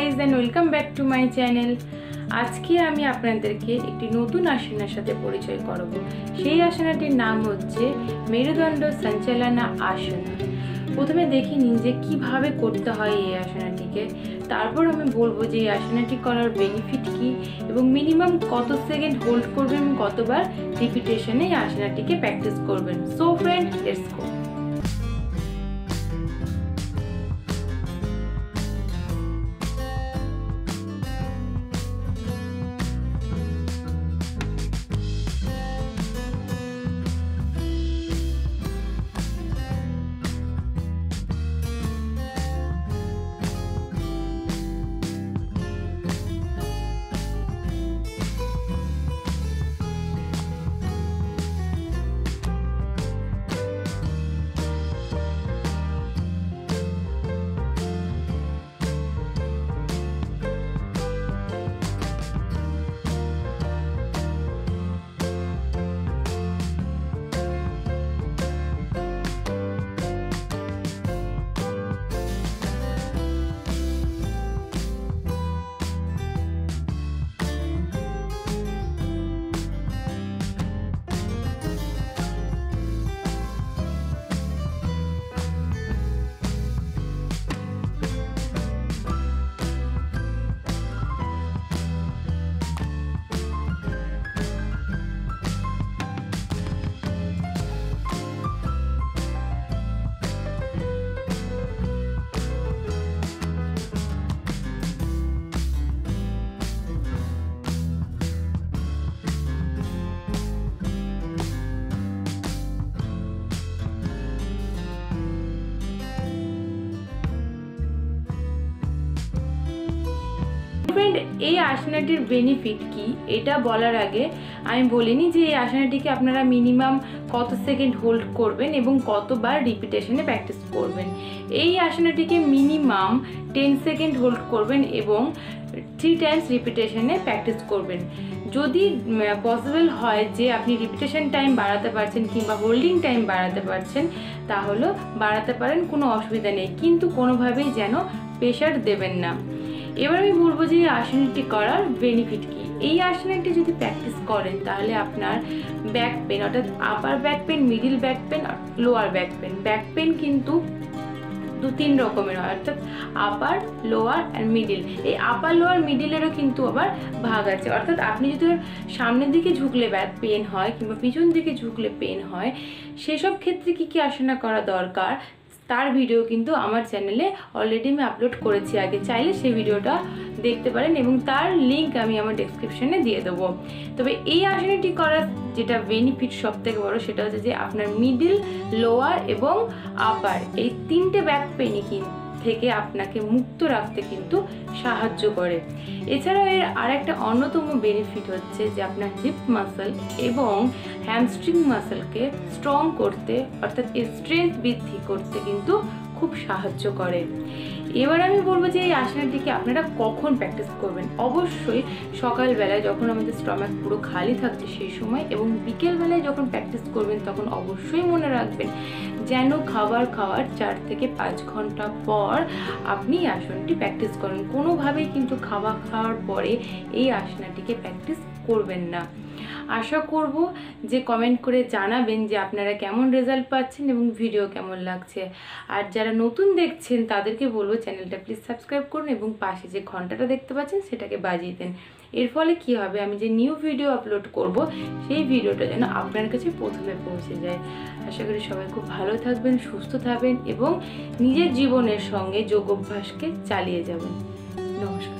Guys and welcome back to my channel আজকে আমি আপনাদেরকে একটি নতুন আসনার সাথে পরিচয় করব। সেই আসনাটির নাম হচ্ছে মেরুদণ্ড সঞ্চালনা আসনা। প্রথমে দেখে নিন যে কীভাবে করতে হয় এই আসনাটিকে তারপর আমি বলব যে এই আসনাটি করার বেনিফিট কী এবং মিনিমাম কত সেকেন্ড হোল্ড করবেন কতবার রিপিটেশনে এই আসনাটিকে প্র্যাকটিস করবেন। So friend let's go friend এই আসনাটির বেনিফিট কি? এটা বলার আগে আমি বলিনি যে এই আসনাটিকে আপনারা মিনিমাম কত সেকেন্ড হোল্ড করবেন এবং কতবার রিপিটেশনে প্র্যাকটিস করবেন। এই আসনাটিকে মিনিমাম টেন সেকেন্ড হোল্ড করবেন এবং থ্রি টাইমস রিপিটেশনে প্র্যাকটিস করবেন। যদি পসিবল হয় যে আপনি রিপিটেশন টাইম বাড়াতে পারছেন কিংবা হোল্ডিং টাইম বাড়াতে পারছেন, তাহলে বাড়াতে পারেন, কোনো অসুবিধা নেই। কিন্তু কোনোভাবেই যেন প্রেশার দেবেন না। এবার আমি বলব যে আসনটি করার বেনিফিট কি? এই আসনটি যদি প্র্যাকটিস করেন, তাহলে আপনার ব্যাক পেন অর্থাৎ upper back pain middle back pain lower back pain back pain কিন্তু দু তিন রকমের হয়, অর্থাৎ আপার লোয়ার আর মিডিল এই আপার লোয়ার মিডিলেরও কিন্তু আবার ভাগ আছে। অর্থাৎ আপনি যদি সামনের দিকে ঝুঁকলে ব্যাক পেন হয় কিংবা পিছন দিকে ঝুঁকলে পেন হয়, সেসব ক্ষেত্রে কী কী আসনা করা দরকার? তার ভিডিও কিন্তু আমার চ্যানেলে অলরেডি আমি আপলোড করেছি আগে। চাইলে সেই ভিডিওটা দেখতে পারেন এবং তার লিঙ্ক আমি আমার ডেসক্রিপশনে দিয়ে দেবো। তবে এই আসনটি করার যেটা বেনিফিট সব থেকে বড়ো সেটা হচ্ছে যে আপনার মিডিল লোয়ার এবং আপার এই তিনটে ব্যাক পেনই কিন্তু থেকে আপনাকে মুক্ত রাখতে কিন্তু সাহায্য করে। এছাড়াও এর আর একটা অন্যতম বেনিফিট হচ্ছে যে আপনার হিপ মাসল এবং হ্যামস্ট্রিং মাসলকে স্ট্রং করতে অর্থাৎ স্ট্রেংথ বৃদ্ধি করতে কিন্তু খুব সাহায্য করে। এবার আমি বলব যে এই আসনাটিকে আপনারা কখন প্র্যাকটিস করবেন? অবশ্যই সকালবেলায় যখন আমাদের স্টমাক পুরো খালি থাকছে সেই সময় এবং বিকেলবেলায় যখন প্র্যাকটিস করবেন তখন অবশ্যই মনে রাখবেন যেন খাবার খাওয়ার চার থেকে পাঁচ ঘণ্টা পর আপনি আসনটি প্র্যাকটিস করেন। কোনোভাবেই কিন্তু খাবার খাওয়ার পরে এই আসনাটিকে প্র্যাকটিস করবেন না। আশা করব যে কমেন্ট করে জানাবেন যে আপনারা কেমন রেজাল্ট পাচ্ছেন এবং ভিডিও কেমন লাগছে। আর যারা নতুন দেখছেন, তাদেরকে বলব চ্যানেলটা প্লিজ সাবস্ক্রাইব করুন এবং পাশে যে ঘন্টাটা দেখতে পাচ্ছেন, সেটাকে বাজিয়ে দেন। এর ফলে কি হবে? আমি যে নিউ ভিডিও আপলোড করব, সেই ভিডিওটা যেন আপনার কাছে প্রথমে পৌঁছে যায়। আশা করি সবাই খুব ভালো থাকবেন, সুস্থ থাকবেন এবং নিজের জীবনের সঙ্গে যোগ অভ্যাসকে চালিয়ে যাবেন। নমস্কার।